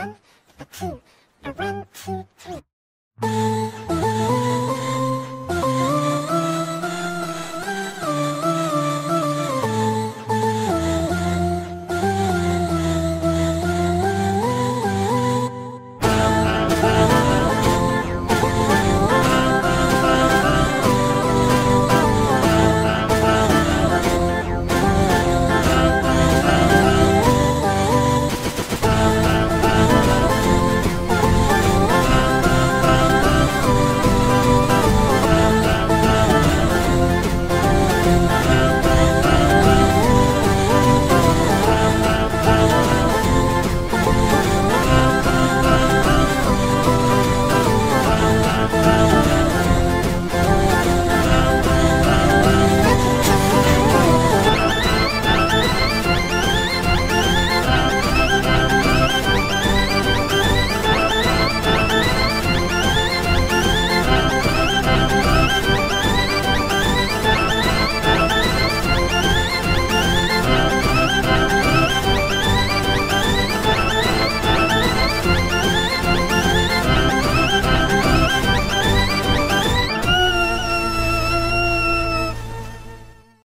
one, a two, a one, two, three.